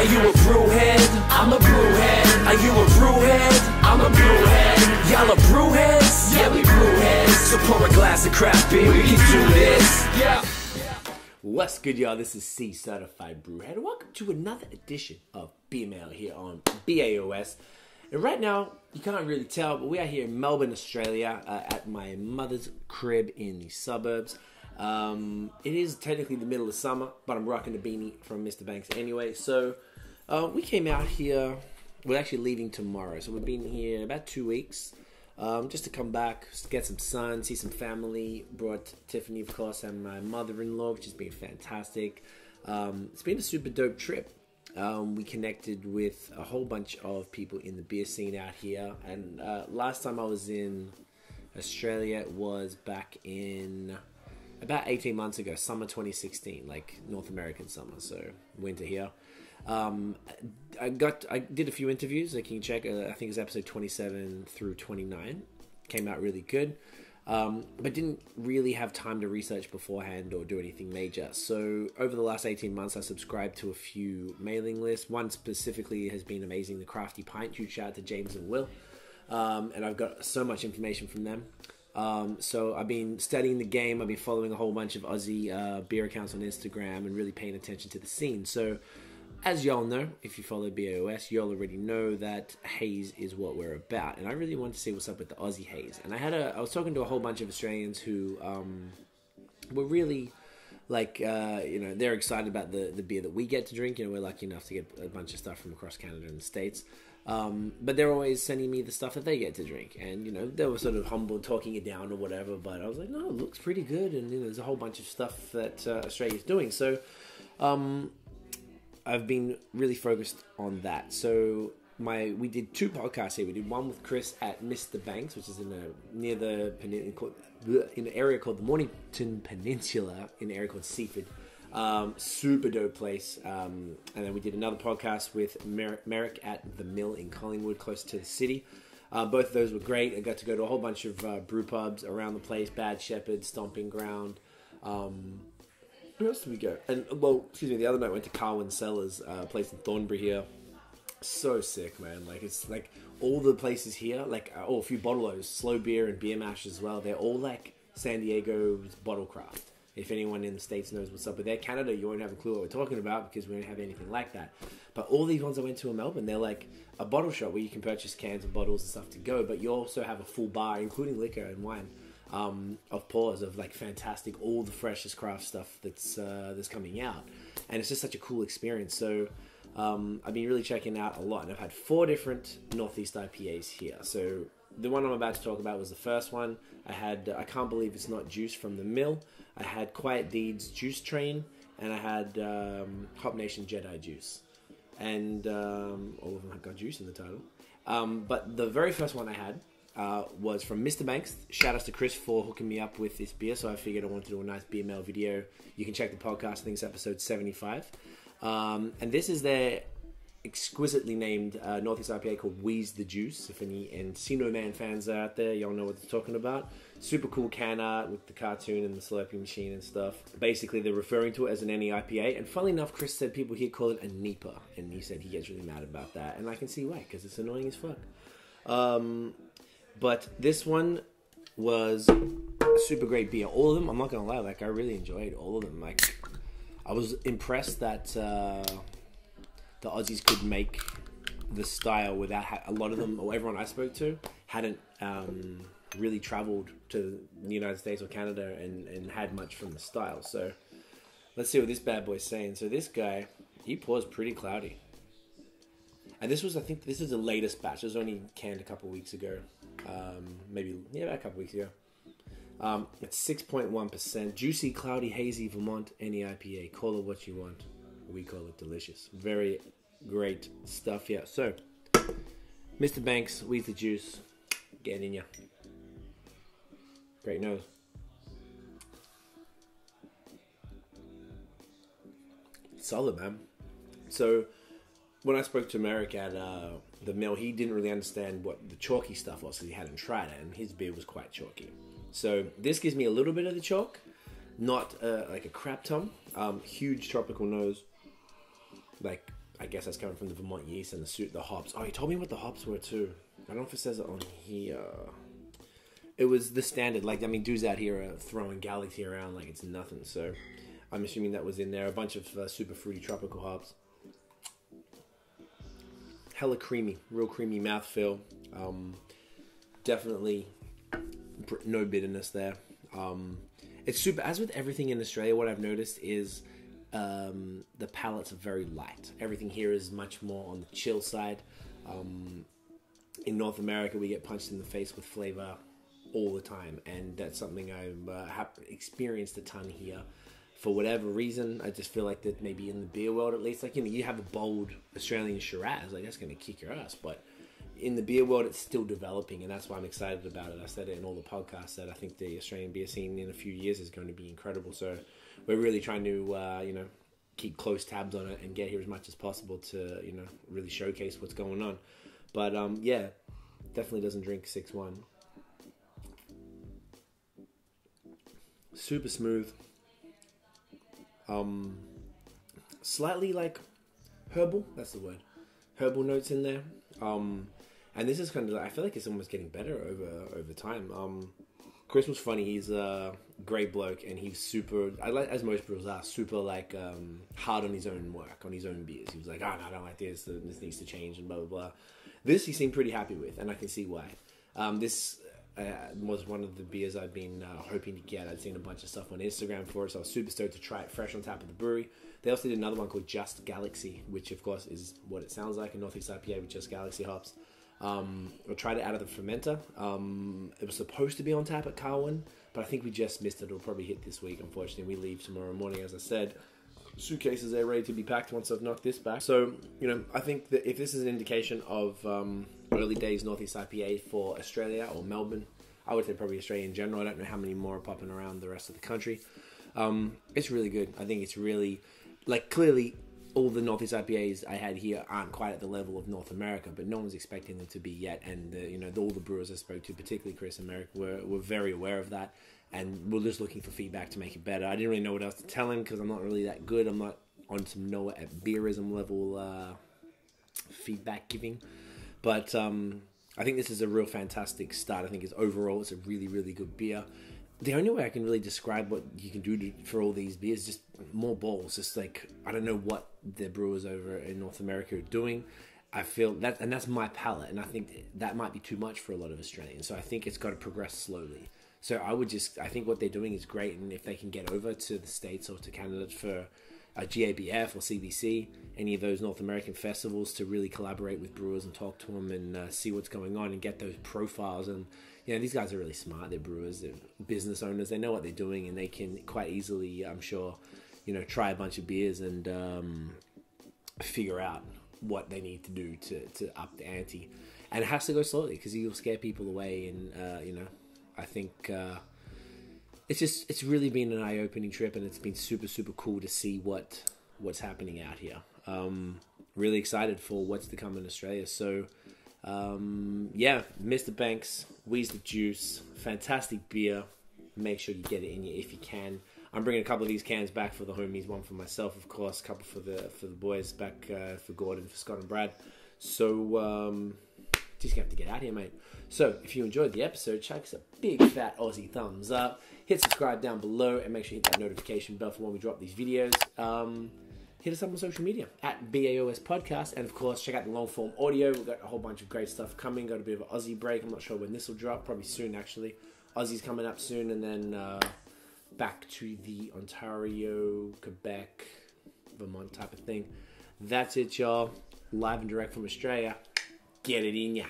Are you a brewhead? I'm a brewhead. Are you a brewhead? I'm a brewhead. Y'all are brewheads? Yeah, we brewheads. So pour a glass of craft beer, we can do this. Yeah. What's good, y'all? This is Cee Certified Brewhead. Welcome to another edition of Mail here on BAOS. And right now, you can't really tell, but we are here in Melbourne, Australia, uh, at my mother's crib in the suburbs. Um, it is technically the middle of summer, but I'm rocking the beanie from Mr. Banks anyway. So uh, we came out here. We're actually leaving tomorrow, so we've been here about two weeks. Um, just to come back, get some sun, see some family. Brought Tiffany, of course, and my mother-in-law, which has been fantastic. Um, it's been a super dope trip. Um, we connected with a whole bunch of people in the beer scene out here. And uh, last time I was in Australia was back in about 18 months ago, summer 2016, like North American summer, so winter here. Um, I got I did a few interviews. You can check. Uh, I think it's episode 27 through 29. Came out really good. Um, but didn't really have time to research beforehand or do anything major. So over the last 18 months, I subscribed to a few mailing lists. One specifically has been amazing, the Crafty Pint. Huge shout out to James and Will. Um, and I've got so much information from them. Um, so I've been studying the game. I've been following a whole bunch of Aussie uh, beer accounts on Instagram and really paying attention to the scene. So as y'all know, if you follow BAOS, y'all already know that haze is what we're about, and I really wanted to see what's up with the Aussie haze. And I had a, I was talking to a whole bunch of Australians who um, were really like, uh, you know, they're excited about the the beer that we get to drink. You know, we're lucky enough to get a bunch of stuff from across Canada and the states. Um, but they're always sending me the stuff that they get to drink, and you know they were sort of humble, talking it down or whatever. But I was like, no, it looks pretty good, and you know, there's a whole bunch of stuff that uh, Australia's doing. So um, I've been really focused on that. So my we did two podcasts here. We did one with Chris at Mr. Banks, which is in a near the in an area called the Mornington Peninsula, in an area called Seaford. Um, super dope place. Um, and then we did another podcast with Mer- Merrick at the Mill in Collingwood, close to the city. Uh, both of those were great. I got to go to a whole bunch of uh, brew pubs around the place Bad Shepherd, Stomping Ground. Um, where else did we go? And well, excuse me. The other night I went to Carwyn Cellars, uh, place in Thornbury here. So sick, man. Like it's like all the places here, like uh, oh, a few bottle Slowbeer and beer mash as well. They're all like San Diego's Bottlecraft. If anyone in the states knows what's up with their Canada, you won't have a clue what we're talking about because we don't have anything like that. But all these ones I went to in Melbourne, they're like a bottle shop where you can purchase cans and bottles and stuff to go, but you also have a full bar, including liquor and wine um, of pours of like fantastic, all the freshest craft stuff that's uh, that's coming out, and it's just such a cool experience. So um, I've been really checking out a lot, and I've had four different Northeast IPAs here. So the one I'm about to talk about was the first one. I had I can't believe it's not juice from the mill. I had Quiet Deeds Juice Train, and I had um, Hop Nation Jedi Juice, and um, all of them have got juice in the title. Um, but the very first one I had uh, was from Mr. Banks. Shout out to Chris for hooking me up with this beer. So I figured I wanted to do a nice beer mail video. You can check the podcast. I think it's episode 75. Um, and this is their exquisitely named uh, Northeast IPA called Wheeze the Juice. If any Encino Man fans are out there, y'all know what they're talking about. Super cool can art with the cartoon and the slurping machine and stuff. Basically, they're referring to it as an NE IPA. And funnily enough, Chris said people here call it a NEPA. And he said he gets really mad about that. And I can see why, because it's annoying as fuck. Um, but this one was a super great beer. All of them, I'm not gonna lie, like I really enjoyed all of them. Like I was impressed that uh, the Aussies could make the style without ha- a lot of them or everyone I spoke to hadn't um, really traveled to the United States or Canada and, and had much from the style. So let's see what this bad boy's saying. So this guy, he pours pretty cloudy. And this was, I think, this is the latest batch. It was only canned a couple weeks ago um, maybe yeah, about a couple weeks ago. Um, it's six point one percent, juicy, cloudy, hazy Vermont NE IPA. Call it what you want. We call it delicious. Very great stuff. Yeah. So, Mr. Banks, Wheeze the Juice, Get in ya. Great nose. Solid, man. So, when I spoke to Merrick at uh, the mill, he didn't really understand what the chalky stuff was because he hadn't tried it, and his beer was quite chalky. So this gives me a little bit of the chalk, not uh, like a crap ton. Um, huge tropical nose, like I guess that's coming from the Vermont yeast and the suit, the hops. Oh, he told me what the hops were too. I don't know if it says it on here. It was the standard. Like I mean, dudes out here are throwing Galaxy around like it's nothing. So I'm assuming that was in there. A bunch of uh, super fruity tropical hops. Hella creamy, real creamy mouthfeel. Um, definitely no bitterness there. Um, it's super. As with everything in Australia, what I've noticed is um, the palates are very light. Everything here is much more on the chill side. Um, in North America, we get punched in the face with flavor all the time, and that's something I've uh, experienced a ton here. For whatever reason, I just feel like that maybe in the beer world, at least, like you know, you have a bold Australian Shiraz, like that's going to kick your ass, but in the beer world, it's still developing, and that's why I'm excited about it. I said it in all the podcasts that I think the Australian beer scene in a few years is going to be incredible. So we're really trying to, uh, you know, keep close tabs on it and get here as much as possible to, you know, really showcase what's going on. But um, yeah, definitely doesn't drink six one. Super smooth. Um, slightly like herbal. That's the word. Herbal notes in there. Um, and this is kind of like, I feel like it's almost getting better over over time. Um, Chris was funny. He's a great bloke, and he's super. I like as most brewers are super like um, hard on his own work, on his own beers. He was like, "Oh no, I don't like this. This needs to change," and blah blah blah. This he seemed pretty happy with, and I can see why. Um, this uh, was one of the beers I've been uh, hoping to get. I'd seen a bunch of stuff on Instagram for it, so I was super stoked to try it fresh on tap of the brewery. They also did another one called Just Galaxy, which of course is what it sounds like a Northeast IPA with just Galaxy hops. Um, I tried it out of the fermenter. Um, it was supposed to be on tap at Carwyn, but I think we just missed it. It'll probably hit this week. Unfortunately, we leave tomorrow morning, as I said. Suitcases are ready to be packed once I've knocked this back. So, you know, I think that if this is an indication of um, early days Northeast IPA for Australia or Melbourne, I would say probably Australia in general. I don't know how many more are popping around the rest of the country. Um, it's really good. I think it's really, like, clearly all the Northeast IPAs I had here aren't quite at the level of North America, but no one's expecting them to be yet. And uh, you know, all the brewers I spoke to, particularly Chris and Merrick, were were very aware of that, and we're just looking for feedback to make it better. I didn't really know what else to tell him because I'm not really that good. I'm not on some Noah at beerism level uh, feedback giving, but um, I think this is a real fantastic start. I think it's overall it's a really really good beer the only way I can really describe what you can do to, for all these beers just more balls. Just like I don't know what the brewers over in North America are doing. I feel that, and that's my palate, and I think that might be too much for a lot of Australians. So I think it's got to progress slowly. So I would just, I think what they're doing is great, and if they can get over to the states or to Canada for a GABF or CBC, any of those North American festivals, to really collaborate with brewers and talk to them and uh, see what's going on and get those profiles and you know, these guys are really smart. They're brewers, they're business owners. They know what they're doing, and they can quite easily, I'm sure, you know, try a bunch of beers and um, figure out what they need to do to, to up the ante. And it has to go slowly because you'll scare people away. And uh, you know, I think uh, it's just it's really been an eye opening trip, and it's been super super cool to see what what's happening out here. Um, really excited for what's to come in Australia. So um, yeah, Mr. Banks, Wheeze the Juice, fantastic beer. Make sure you get it in you if you can. I'm bringing a couple of these cans back for the homies. One for myself, of course. A couple for the for the boys back uh, for Gordon, for Scott and Brad. So um, just gonna have to get out here, mate. So if you enjoyed the episode, chuck us a big fat Aussie thumbs up. Hit subscribe down below and make sure you hit that notification bell for when we drop these videos. Um, hit us up on social media at BAOS Podcast. And of course, check out the long form audio. We've got a whole bunch of great stuff coming. Got a bit of an Aussie break. I'm not sure when this will drop. Probably soon, actually. Aussie's coming up soon. And then uh, back to the Ontario, Quebec, Vermont type of thing. That's it, y'all. Live and direct from Australia. Get it in ya.